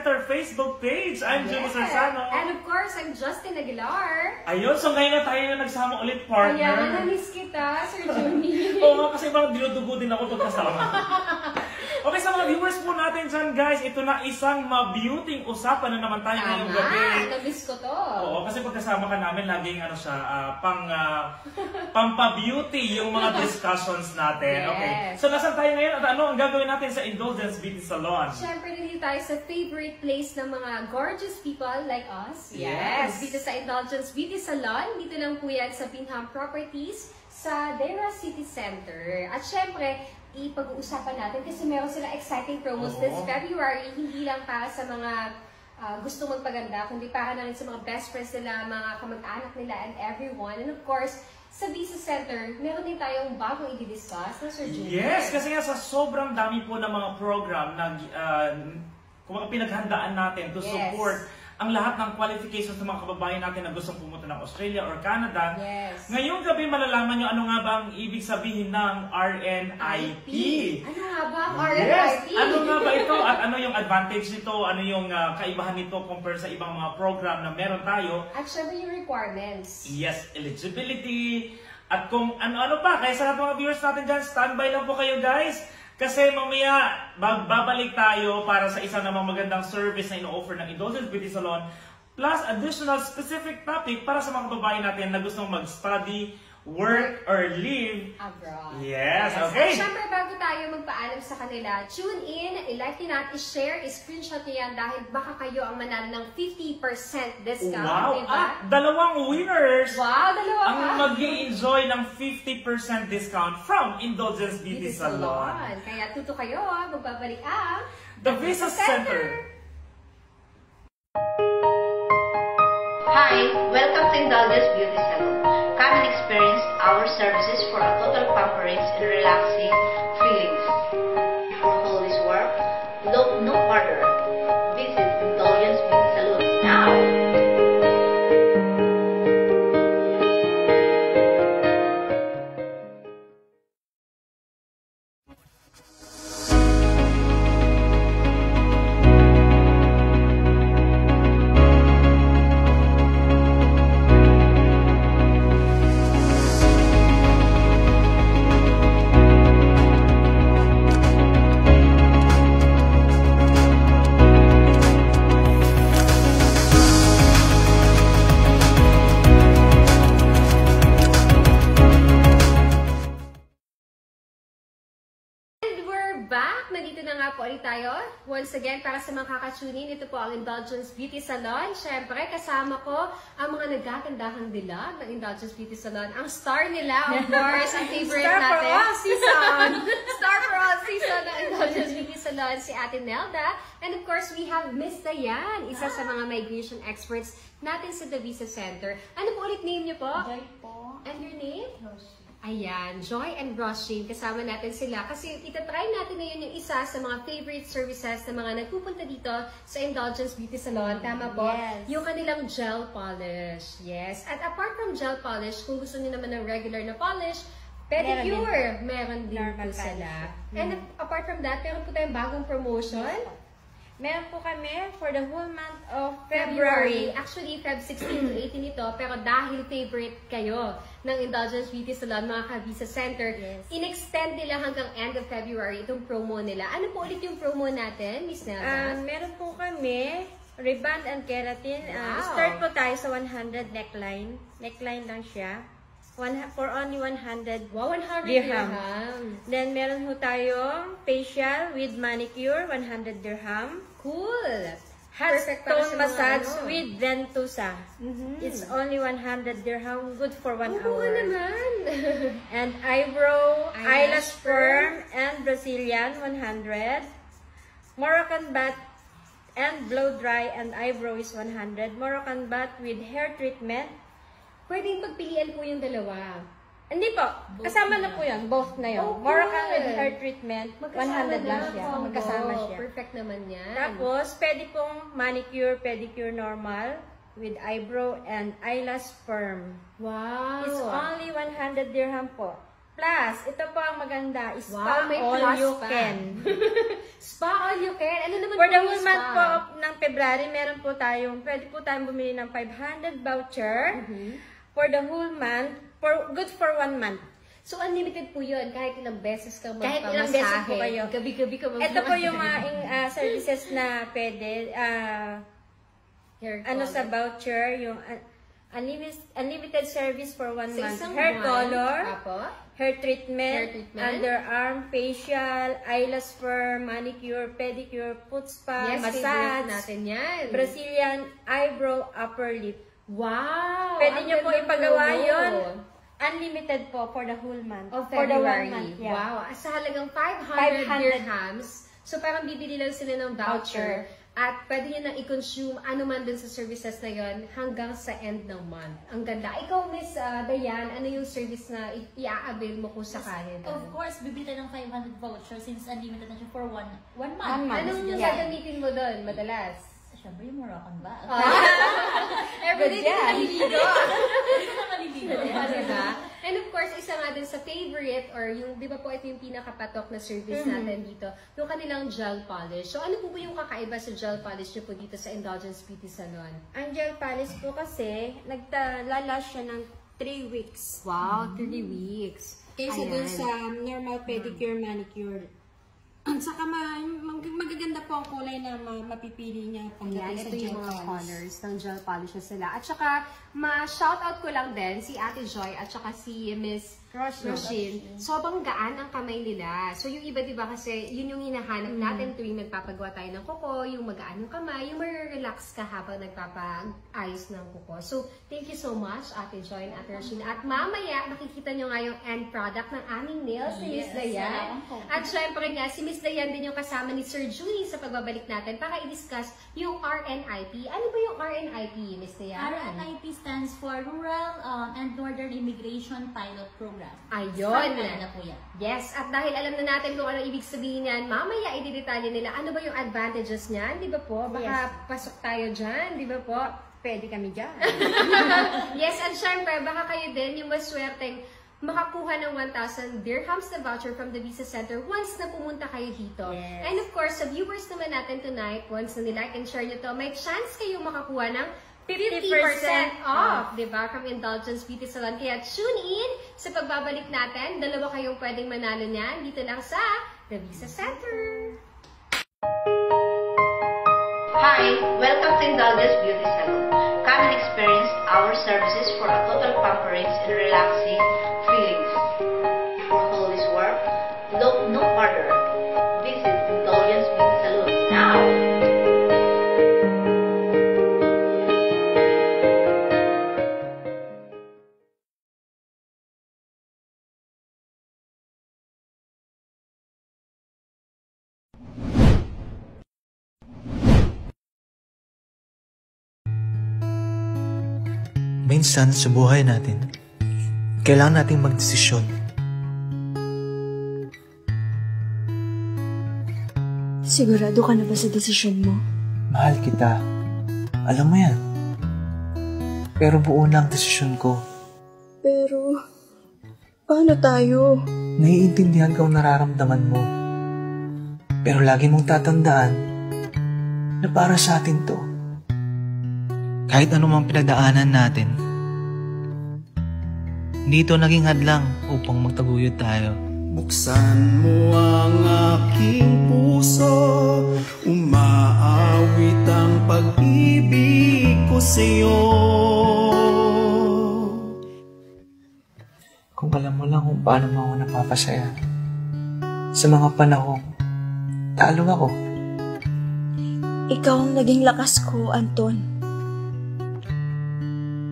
Center Facebook page. I'm Jimmy Yes. Sarsano. And of course, I'm Justin Aguilar. Ayun, so ngayon na tayo na nagsama ulit, partner. Kaya na-miss kita, Sir Jimmy. Oo nga, kasi parang dinudugo din ako pagkasama. okay, sa mga viewers po natin dyan, guys, ito na isang mabeauting usapan na naman tayo ngayong gabi. Tama, na-miss ko to. Oo, kasi pagkasama ka namin, laging ano siya, ah, pang, ah, pampa-beauty yung mga discussions natin. Okay. Yes. So, nasan tayo ngayon at ano ang gagawin natin sa Indulgence Beauty Salon? Siyempre, dito tayo sa favorite place ng mga gorgeous people like us. Yes. Dito sa Indulgence Beauty Salon. Dito lang po yan sa Binham Properties sa Dera City Center. At syempre, ipag-uusapan natin kasi meron sila exciting promos Oo. this February. Hindi lang para sa mga ah, gusto magpaganda, kundi para na rin sa mga best friends nila, mga kamag-anak nila, and everyone. And of course, sa Visa Center, meron din tayong bagong i-discuss na Sir Junior. Yes, kasi nga sa sobrang dami po ng mga program na uh, kung pinaghandaan natin to Yes. support ang lahat ng qualifications ng mga kababayan natin na gustong pumunta ng Australia or Canada. Yes. Ngayong gabi malalaman nyo ano nga ba ang ibig sabihin ng RNIP. Ano nga ba ang Yes! RNIP? Ano nga ba ito at ano yung advantage nito? Ano yung ah, kaibahan nito compare sa ibang mga program na meron tayo? At syempre yung requirements. Yes, eligibility. At kung ano-ano pa, kaya sa lahat mga viewers natin dyan, standby lang po kayo guys. Kasi mamaya, magbabalik tayo para sa isa namang magandang service na ino-offer ng Indulgence Beauty Salon. Plus, additional specific topic para sa mga babae natin na gustong mag-study, work, or live. Abroad. Yes, okay. At syempre, bago tayo magpaalam sa kanila, tune in, i-like nyo na, i-share, i-screenshot nyo yan dahil baka kayo ang manalo ng 50% discount. Wow! Diba? At dalawang winners wow, dalawa ang mag enjoy ng 50% discount from Indulgence Beauty, Beauty Salon. Kaya tuto kayo, ah. magbabalik ang The Visa Center. Hi, welcome to Indulgence Beauty Salon. Come and experience our services for a total pampering and relaxing Once again, para sa mga kakatunin, ito po ang Indulgence Beauty Salon. Siyempre, kasama ko ang mga nagkakandahang dilag ng Indulgence Beauty Salon. Ang star nila, of course, ang favorite Star for natin. all season. star for all season ng Indulgence Beauty Salon, si Ate Nelda. And of course, we have Miss Dayan, isa sa mga migration experts natin sa The Visa Center. Ano po ulit name niyo po? Joy po. And your name? Ayan, Joy and Roshing, kasama natin sila. Kasi itatry natin ngayon yung isa sa mga favorite services ng mga nagpupunta dito sa Indulgence Beauty Salon. Tama po? Yes. Yung kanilang gel polish. Yes. At apart from gel polish, kung gusto niyo naman ng regular na polish, pedicure, meron din Normal po sila. And apart from that, meron po tayong bagong promotion. Meron po kami for the whole month of February. February. Actually, Feb 16 to 18 ito. Pero dahil favorite kayo ng Indulgence Beauty Salon, mga ka-Visa Center, Yes. in-extend nila hanggang end of February itong promo nila. Ano po ulit yung promo natin, Miss Nelda? meron po kami reband and keratin. Ah, Wow. start po tayo sa 100 neckline. Neckline lang siya. One, for only 100 wow, 100 dirham. dirham. Then, meron po tayong facial with manicure, 100 dirham. Cool! Hot Perfect stone massage ano. with Ventusa. Mhm. It's only 100 dirham, good for one Oo hour. naman. And eyebrow, Eyelash eyelash firm, and Brazilian, 100. Moroccan bat and blow dry and eyebrow is 100. Moroccan bat with hair treatment. Pwedeng pagpilian po yung dalawa. Hindi po, kasama na po yan. Both na yun. Oh, Moroccan cool. with hair treatment, 100 lang siya. combo. Magkasama siya. Perfect naman yan. Tapos, pwede pong manicure, pedicure normal with eyebrow and eyelash firm. wow. It's only 100 dirham po. Plus, ito po ang maganda, Wow, spa may all plus you pa. can. Spa all you can. Ano naman For po the whole month po ng February, meron po tayong, pwede po tayong bumili ng 500 voucher Mm-hmm. for the whole month, for good for one month. So, unlimited po yun. Kahit ilang beses ka magpamasahe. Kahit ilang beses po kayo. Gabi-gabi ka magpamasahe. Ito po yung mga ah, services na pwede, ah, Hair ano color. sa voucher, yung ah, unlimited, unlimited service for one Sa month. Hair buwan. color, Apo. hair treatment, Hair treatment. underarm, facial, eyelash fur, manicure, pedicure, foot spa, Yes, massage, natin yan. Brazilian eyebrow, upper lip. Wow! Pwede ang nyo po ipagawa promo. yun. Unlimited po for the whole month. Of for the February. one month, yeah. Wow. Sa halagang 500, 500. dirhams. So, parang bibili lang sila ng voucher. At pwede nyo na i-consume ano man dun sa services na yon hanggang sa end ng month. Ang ganda. Ikaw, Miss uh, Dayan, ano yung service na i-avail mo kung sakali? Of course, bibili tayo ng 500 voucher since unlimited na siya for one, one month. One month. Anong Yes. gagamitin mo doon madalas? Siyempre, yung Moroccan ba? Everyday Good din yan. naliligo. Hindi ko na maliligo. Diba, diba? And of course, isa nga din sa favorite or yung, di ba po ito yung pinakapatok na service natin dito, yung kanilang gel polish. So ano po ba yung kakaiba sa gel polish nyo po dito sa Indulgence Beauty Salon? Ang gel polish po kasi, naglalast siya ng 3 weeks. Wow, 3 weeks. Kaysa Ayan. dun sa normal pedicure, manicure. At saka ma- mag- magaganda po ang kulay na ma- mapipili niya pagdating sa ito gel yung mga polish. colors ng gel polish na sila. At saka, ma-shoutout ko lang din si Ate Joy at saka si Miss Roshin. Roshin. Sobrang gaan ang kamay nila. So, yung iba, di ba, kasi yun yung hinahanap natin tuwing nagpapagawa tayo ng kuko, yung magaan ng kamay, yung mag-relax ka habang nagpapaayos ng kuko. So, thank you so much, Ate Joy and Ate Roshin. At mamaya, makikita nyo nga yung end product ng aming nails ni Miss Yes, Dayan. At syempre nga, si Miss Dayan din yung kasama ni Sir Julie sa pagbabalik natin para i-discuss yung RNIP. Ano ba yung RNIP, Miss Dayan? RNIP stands for Rural um, and Northern Immigration Pilot Program. Ayun. Frontline na po yan. Yes, at dahil alam na natin kung ano ibig sabihin niyan, mamaya i-detalye nila ano ba yung advantages niyan, di ba po? Baka pasok tayo dyan, di ba po? Pwede kami dyan. yes, at syempre, baka kayo din yung maswerteng makakuha ng 1,000 dirhams na voucher from the Visa Center once na pumunta kayo dito. Yes. And of course, sa viewers naman natin tonight, once na nilike and share nyo to, may chance kayo makakuha ng 50% 50% off, di ba, from Indulgence Beauty Salon. Kaya tune in sa pagbabalik natin. Dalawa kayong pwedeng manalo niyan dito lang sa The Visa Center. Hi, welcome to Indulgence Beauty Salon. Come and experience our services for a total pampering and relaxing feelings. Minsan sa buhay natin, kailangan nating magdesisyon. Sigurado ka na ba sa desisyon mo? Mahal kita. Alam mo yan. Pero buo na ang desisyon ko. Pero, paano tayo? Naiintindihan ko ang nararamdaman mo. Pero lagi mong tatandaan na para sa atin to. Kahit anumang pinagdaanan natin, dito naging hadlang upang magtaguyod tayo. Buksan mo ang aking puso Umaawit ang pag-ibig ko sa'yo Kung alam mo lang kung paano mo ako napapasaya. Sa mga panahong, talo ako. Ikaw ang naging lakas ko, Anton.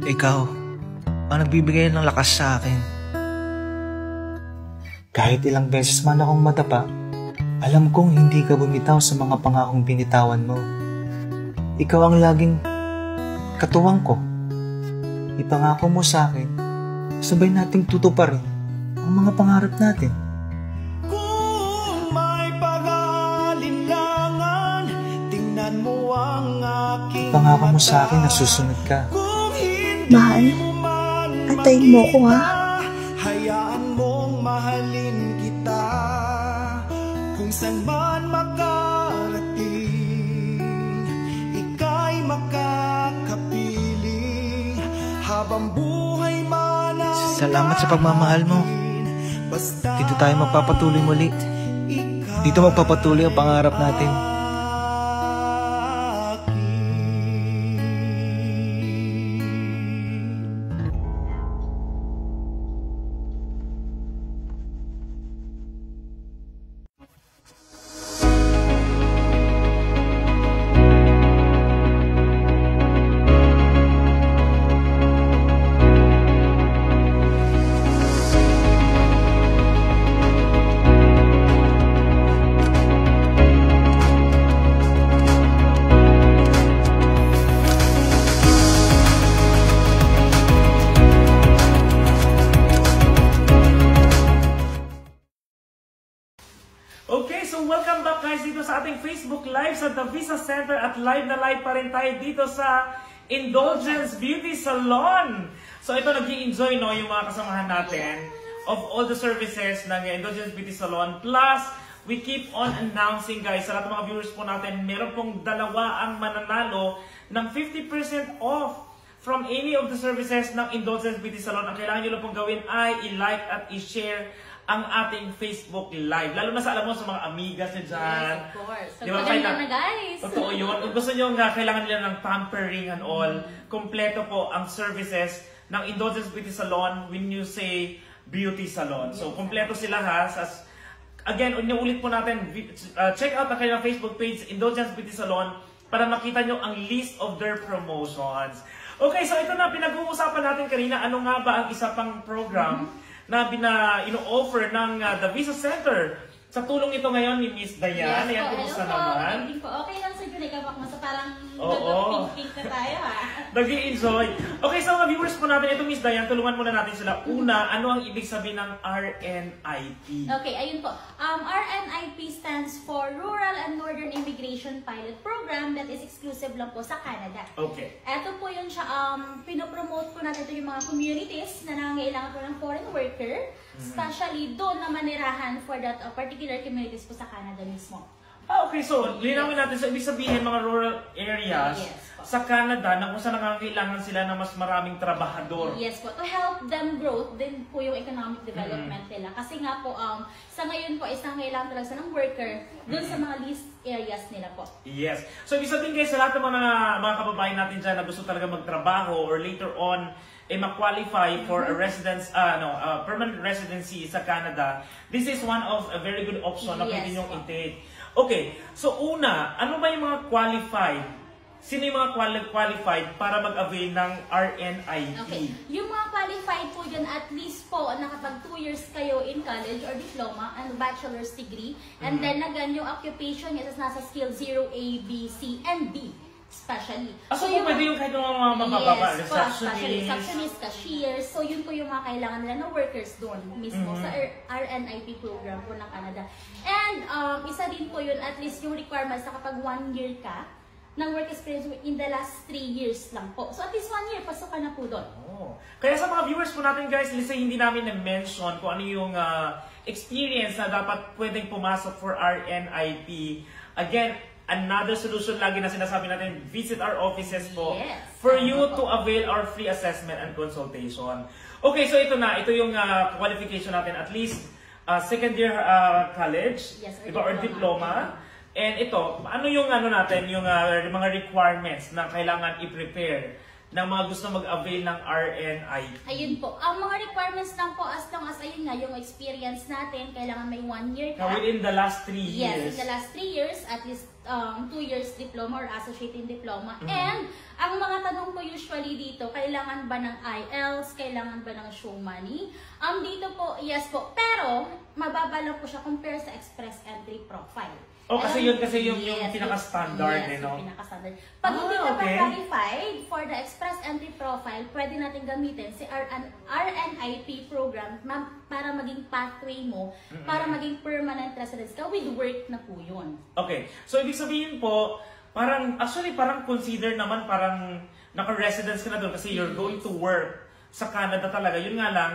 Ikaw, ang nagbibigay ng lakas sa akin. Kahit ilang beses man akong matapa, alam kong hindi ka bumitaw sa mga pangakong binitawan mo. Ikaw ang laging katuwang ko. Ipangako mo sa akin, sabay nating tutuparin ang mga pangarap natin. Kung may pag-aalinlangan Tingnan mo ang aking Pangako mo sa akin na susunod ka. Mahal, Patayin mo ko ha. Hayaan mong mahalin kita Kung saan man makarating Ika'y makakapiling Habang buhay man Salamat sa pagmamahal mo. Dito tayo magpapatuloy muli. Dito magpapatuloy ang pangarap natin. Live na live pa rin tayo dito sa Indulgence Beauty Salon. So ito nag enjoy no yung mga kasamahan natin of all the services ng Indulgence Beauty Salon. Plus, we keep on announcing guys sa lahat ng mga viewers po natin, meron pong dalawa ang mananalo ng 50% off from any of the services ng Indulgence Beauty Salon. Ang kailangan nyo lang pong gawin ay i-like at i-share ang ating Facebook Live. Lalo na sa alam mo sa mga amigas nyo dyan. Yes, of course. So, Di ba, maganda kailangan- na guys. Totoo yun. Kung gusto nyo nga, kailangan nila ng pampering and all, kompleto po ang services ng Indulgence Beauty Salon when you say beauty salon. So, kompleto sila ha. Sas, again, ulit po natin, uh, check out ang kanilang Facebook page, Indulgence Beauty Salon, para makita nyo ang list of their promotions. Okay, so ito na, pinag-uusapan natin kanina, ano nga ba ang isa pang program na bina, ino-offer ng uh, The Visa Center. Sa tulong ito ngayon ni Miss Diane, Yes ayan, po, kumusta hello naman? Evening po. Okay lang sa Junay Kabak mo. So parang Oo. pink-pink na tayo ha. nag enjoy Okay, so mga viewers po natin, ito Miss Diane, tulungan muna natin sila. Una, ano ang ibig sabihin ng RNIP? Okay, ayun po. Um, RNIP stands for Rural and Northern Immigration Pilot Program that is exclusive lang po sa Canada. Okay. Ito po yun siya, um, pinopromote po natin ito yung mga communities na nangangailangan po ng foreign worker, especially doon na manirahan for that uh, particular communities po sa Canada mismo. Ah, okay, so linawin natin. So, ibig sabihin mga rural areas Yes po. sa Canada na kung saan nangangailangan sila ng mas maraming trabahador. Yes po, to help them grow din po yung economic development nila. Kasi nga po, um, sa ngayon po, isang kailangan talaga ng worker doon sa mga least areas nila po. Yes. So, ibig sabihin guys, sa lahat ng mga, mga kababayan natin dyan na gusto talaga magtrabaho or later on, eh, ma-qualify for a residence, ah, no, ah, permanent residency sa Canada, this is one of a very good option na Yes pwede niyong i-take. Okay, so una, ano ba yung mga qualified? Sino yung mga quali- qualified para mag-avail ng RNIP? Okay. Yung mga qualified po dyan, at least po, nakapag 2 years kayo in college or diploma and bachelor's degree. And then, again, yung occupation is nasa skill 0, A, B, C, and D. Especially. Ah, so, po pwede yung kahit yung mga mabababa, Yes, especially receptionist. receptionist, cashiers. So, yun po yung mga kailangan nila na workers doon mismo Mm-hmm. sa R- RNIP program po ng Canada. And um, isa din po yun, at least yung requirements na kapag one year ka ng work experience in the last three years lang po. So, at least one year, pasok ka na po doon. Oh. Kaya sa mga viewers po natin guys, say hindi namin na-mention kung ano yung ah, experience na dapat pwedeng pumasok for RNIP. Again, another solution lagi na sinasabi natin, visit our offices po Yes. for you po. to avail our free assessment and consultation. Okay, so ito na, ito yung ah, qualification natin, at least ah, second year ah, college, Yes, or diba, or diploma. diploma. And ito, ano yung ano natin, yung ah, mga requirements na kailangan i-prepare ng mga gusto mag-avail ng RNIP? Ayun po. Ang mga requirements lang po, as long as ayun nga, yung experience natin, kailangan may one year Now, ka. within the last three Yes, years. in the last three years, at least um, two years diploma or associate in diploma. Mm-hmm. And, ang mga tanong po usually dito, kailangan ba ng IELTS? Kailangan ba ng show money? Um, dito po, yes po. Pero, mababa lang po siya compare sa express entry profile. Oh, kasi yun, kasi yung- yung pinaka-standard, yes, eh, no? pinaka-standard. Pag Ah, hindi ka pa okay. qualified for the express entry profile, pwede natin gamitin si RN, RNIP program ma- para maging pathway mo, para maging permanent residence ka with work na po yun. Okay. So, ibig sabihin po, parang, actually, parang consider naman parang naka-residence ka na doon kasi you're going to work sa Canada talaga. Yun nga lang,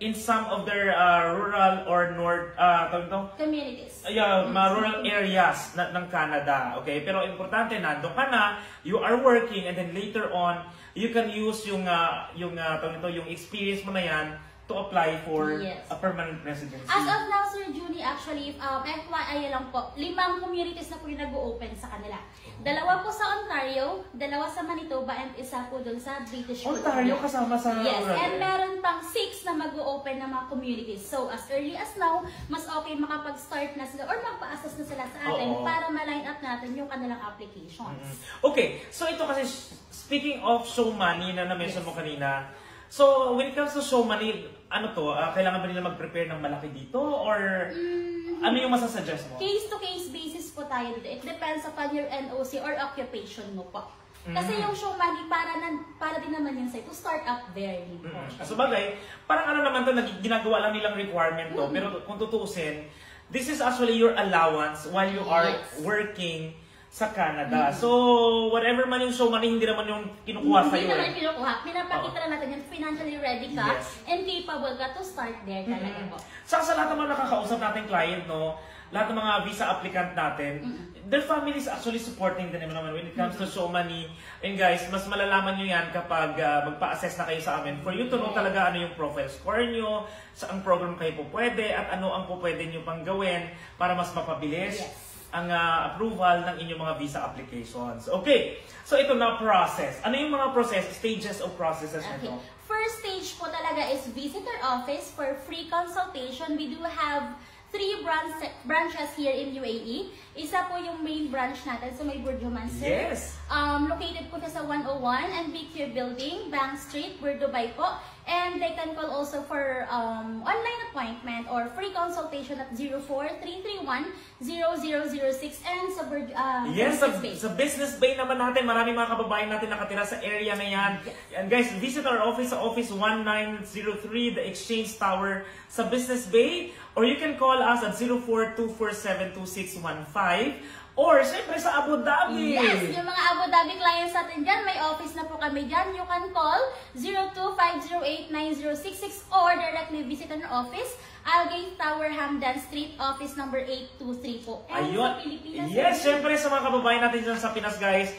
in some of their uh, rural or north, uh, ito? Communities. Yeah, mga rural areas na, ng Canada. Okay? Pero importante, nandun ka na, you are working, and then later on, you can use yung, uh, yung, uh, ito, yung experience mo na yan to apply for Yes. a permanent residency. As of now, Sir Junie, actually, um, FYI lang po, limang communities na po yung nag-open sa kanila. Dalawa po sa Ontario, dalawa sa Manitoba, and isa po dun sa British Ontario Columbia. kasama sa Yes, rural and meron pang six na mag-open na mga communities. So, as early as now, mas okay makapag-start na sila or magpa-assess na sila sa atin Oo. para ma-line up natin yung kanilang applications. Okay, so ito kasi, speaking of show money na na-mention mo kanina, so when it comes to show money, ano to, ah, kailangan ba nila mag-prepare ng malaki dito? Or ano yung masasuggest mo? Case-to-case basis po tayo dito. It depends upon your NOC or occupation mo po. Mm. Kasi yung show money, para, na, para din naman yun sa'yo to start up there. din po. Mm. Sa bagay, parang ano naman to, nag- ginagawa lang nilang requirement to, pero kung tutuusin, this is actually your allowance while you are Yes. working sa Canada. So, whatever man yung show money, hindi naman yung kinukuha Hindi sa'yo. naman eh. kinukuha. Pinapakita lang natin yung financially ready ka Yes. and capable ka to start there talaga po. Saka sa lahat naman nakakausap natin client, no, lahat ng mga visa applicant natin, their family is actually supporting din naman when it comes to show money. And guys, mas malalaman nyo yan kapag ah, magpa-assess na kayo sa amin for you to know talaga ano yung profile score nyo, saang program kayo po pwede, at ano ang po pwede nyo pang gawin para mas mapabilis Yes. Ang ah, approval ng inyong mga visa applications. Okay, so ito na process. Ano yung mga process, stages of processes Okay. nito? First stage po talaga is visitor office for free consultation. We do have three branch, branches here in UAE. Isa po yung main branch natin sa may Burjuman, sir. Yes. Um, located po sa 101 and BQ Building, Bank Street, Bur Dubai po. And they can call also for um, online appointment or free consultation at 04-331-0006 and sa uh, Yes, sa, Business Bay. sa Business Bay naman natin, maraming mga kababayan natin nakatira sa area na yan. And guys, visit our office sa Office 1903, the Exchange Tower sa Business Bay. Or you can call us at 0424722615. Or, syempre, sa Abu Dhabi. Yes, yung mga Abu Dhabi clients natin dyan, may office na po kami dyan. You can call 02-508-9066 or directly visit our office, Algate Tower, Hamdan Street, office number 823 po. And Ayun. sa Pilipinas, Yes, sir, syempre sa mga kababayan natin dyan sa Pinas, guys,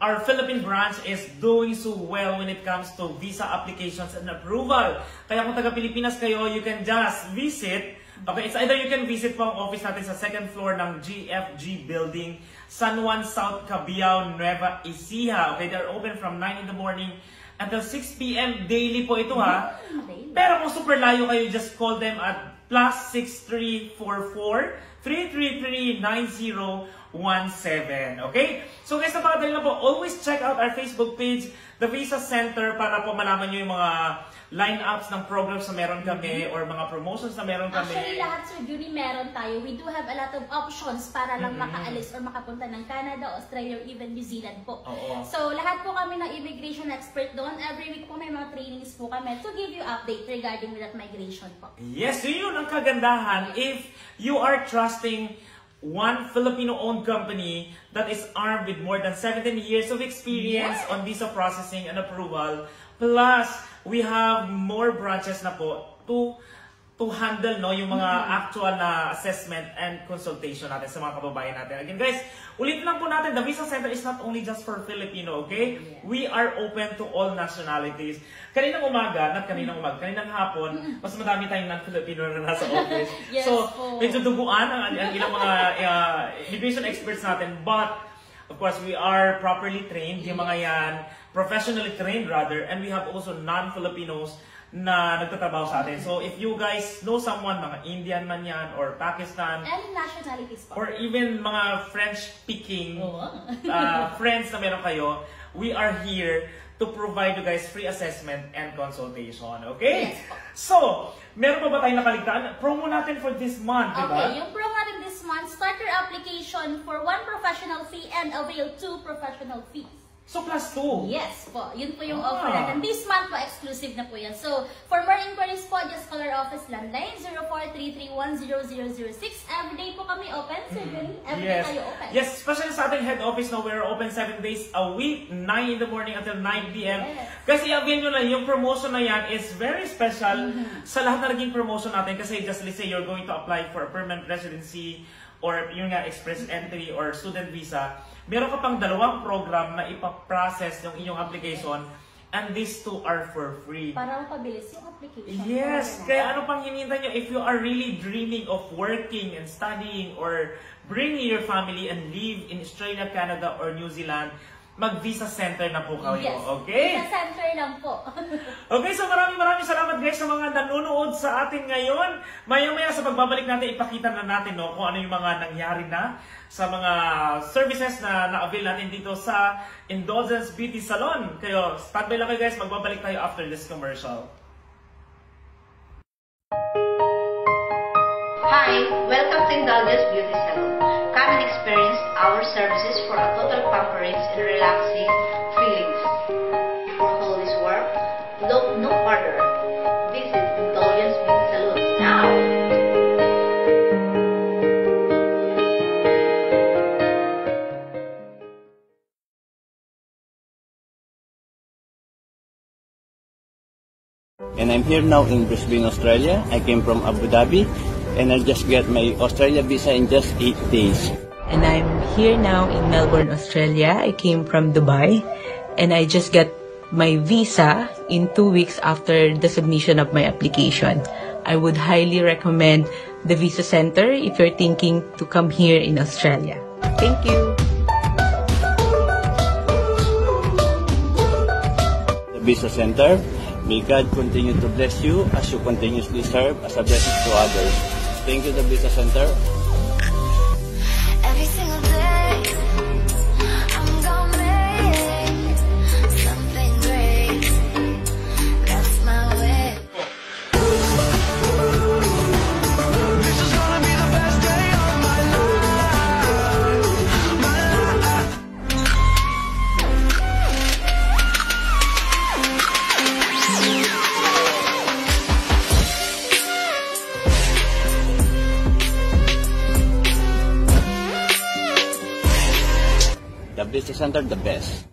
our Philippine branch is doing so well when it comes to visa applications and approval. Kaya kung taga Pilipinas kayo, you can just visit Okay, it's either you can visit po ang office natin sa second floor ng GFG Building, San Juan South, Cabiao, Nueva Ecija. Okay, they're open from 9 in the morning until 6 p.m. daily po ito ha. Pero kung super layo kayo, just call them at plus 6344 333 9017. Okay? So guys, napakadali lang po. Always check out our Facebook page, The Visa Center, para po malaman nyo yung mga lineups ng programs na meron kami or mga promotions na meron kami. Actually, lahat Sir Judy, meron tayo. We do have a lot of options para lang makaalis or makapunta ng Canada, Australia, or even New Zealand po. Oo. So, lahat po kami ng immigration expert doon. Every week po may mga trainings po kami to give you update regarding with that migration po. Yes, yun yun ang kagandahan. If you are trusting one Filipino-owned company that is armed with more than 17 years of experience on visa processing and approval, plus we have more branches na po to to handle no yung mga actual na assessment and consultation natin sa mga kababayan natin. Again guys, ulitin lang po natin, the Visa Center is not only just for Filipino, okay? We are open to all nationalities. Kaninang umaga, not kaninang umaga, kaninang hapon, mas madami tayong non-Filipino na nasa office. Yes so, po. medyo duguan ang, ang ilang mga uh, immigration experts natin, but Of course, we are properly trained, yung mga yan, professionally trained rather, and we have also non-Filipinos na nagtatrabaho sa atin. So if you guys know someone, mga Indian man yan, or Pakistan, Any nationalities po. or even mga French-speaking Oo. uh, friends na meron kayo, we are here to provide you guys free assessment and consultation. Okay? Yes. So, meron pa ba tayong nakaligtaan? Promo natin for this month, di ba? Okay, yung pro natin this month, start your application for one professional fee and avail two professional fees. So plus 2. Yes po, yun po yung Ah. offer natin. This month po, exclusive na po yan. So, for more inquiries po, just call our office landline 0433100006. Everyday po kami open, 7. Everyday Yes. tayo open. Yes, especially sa ating head office na we're open 7 days a week, 9 in the morning until 9 p.m. Yes. Kasi avail nyo lang, yung promotion na yan is very special Mm-hmm. sa lahat na naging promotion natin. Kasi just let's say you're going to apply for a permanent residency or yung nga express entry or student visa, meron ka pang dalawang program na ipaprocess yung inyong application and these two are for free. Para mapabilis yung application. Yes, kaya ano pang hinihintay nyo? If you are really dreaming of working and studying or bringing your family and live in Australia, Canada, or New Zealand, mag-visa center na po kayo, Yes. okay? Sa center lang po. Okay, so maraming maraming salamat guys sa mga nanonood sa atin ngayon. Maya-maya sa pagbabalik natin, ipakita na natin no, kung ano yung mga nangyari na sa mga services na na-avail natin dito sa Indulgence Beauty Salon. Kayo, standby lang kayo guys, magbabalik tayo after this commercial. Hi, welcome to Indulgence Beauty Salon. And experience our services for a total pampering and relaxing feelings. Before all this work, look no further. Visit Indulgence Beauty Salon now. and I'm here now in Brisbane, Australia. I came from Abu Dhabi and I just get my Australia visa in just 8 days. And I'm here now in Melbourne, Australia. I came from Dubai and I just got my visa in two weeks after the submission of my application. I would highly recommend the Visa Center if you're thinking to come here in Australia. Thank you. The Visa Center, may God continue to bless you as you continuously serve as a blessing to others. Thank you, the Visa Center. The Visa Center, the best.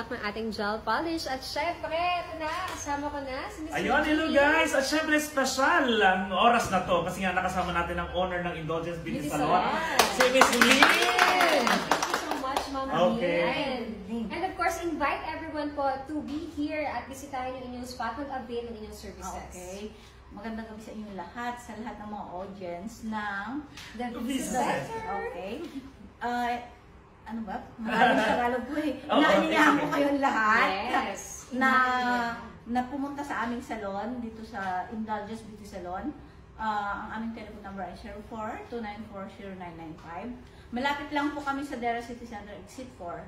Product ng ating gel polish. At syempre, ito na, kasama ko na si Miss Ayun, hello guys! At syempre special ang oras na to kasi nga nakasama natin ang owner ng Indulgence Beauty Salon, si Miss Lynn! Thank you so much, Ma'am Okay. Lynn. And of course, in invite everyone po to be here at bisitahin yung inyong spot, mag-avail ng inyong services. Okay. Magandang gabi sa inyong lahat, sa lahat ng mga audience ng The Visa Center. Okay. Uh, ano ba? Maraming Tagalog po eh. Oo, Naaniyahan ko kayong lahat Yes. na na pumunta sa aming salon dito sa Indulgence Beauty Salon. Ah, ang aming telephone number ay 04-294-0995. Malapit lang po kami sa Dera City Center Exit 4.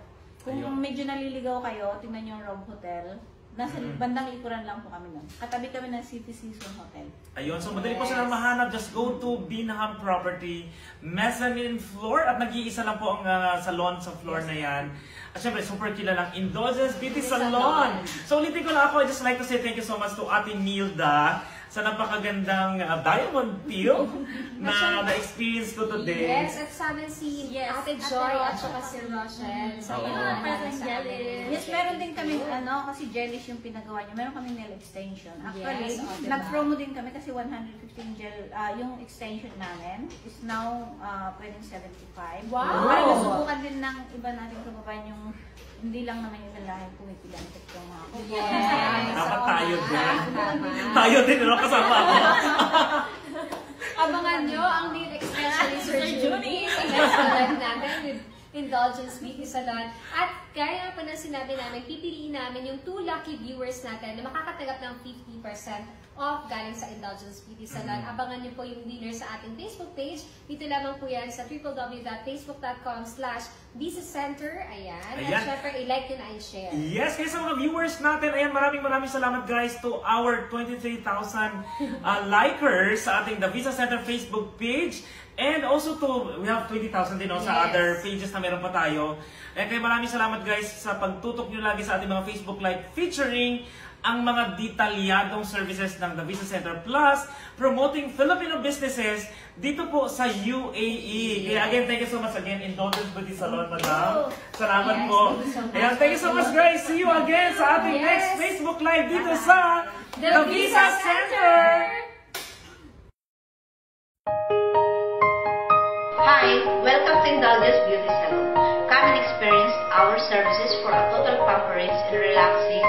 Kung Ayun. medyo naliligaw kayo, tingnan niyo yung Rob Hotel. Nasa Mhm. bandang likuran lang po kami nun. Katabi kami ng City Season Hotel. Ayun, so madali po silang mahanap. Just go to Binaham Property, mezzanine floor, at nag-iisa lang po ang ah, salon sa floor na yan. At syempre, super kilalang Indulgence Beauty Salon. So ulitin ko lang ako, I just like to say thank you so much to Ate Nilda sa napakagandang ah, diamond peel na na-experience ko today. Yes, at sa amin si Yes, Ate Joy at saka si Rochelle. Sa jelly. amin. Yes, meron din kami, ano, kasi jellies yung pinagawa niya. Meron kami nail extension. Actually, Yes, oh, diba? nag-promo din kami kasi 115 gel, ah, yung extension namin is now uh, pwedeng 75. Wow! Para nasubukan din ng iba nating kababayan yung hindi lang naman yung lalaki pumipila ng yung mga Yes. Dapat tayo din. Tayo din, ano, kasama ako. Abangan nyo ang lead extension ni Sir Judy sa next live natin with Indulgence Beauty Salon. At gaya pa na sinabi namin, pipiliin namin yung two lucky viewers natin na makakatanggap ng 50% off galing sa Indulgence Beauty Salon. Abangan nyo po yung winner sa ating Facebook page. Dito lamang po yan sa www.facebook.com slash Center. Ayan. Ayan. At syempre, i-like nyo na i-share. Yes, kaya sa mga viewers natin, ayan, maraming maraming salamat guys to our 23,000 uh, likers sa ating The Visa Center Facebook page. And also to, we have 20,000 din sa Yes. other pages na meron pa tayo. Eh, kaya maraming salamat guys sa pagtutok nyo lagi sa ating mga Facebook Live featuring ang mga detalyadong services ng The Visa Center Plus promoting Filipino businesses dito po sa UAE. Kaya again, thank you so much again, Indulgence Beauty Salon, Madam. Salamat Yes, po. thank you so much. Ayan, thank you so much guys. See you again sa ating Yes. next Facebook Live dito sa The Visa Center! Hi, welcome to Indulgence Beauty Salon. Come and experience our services for a total pamperings and relaxing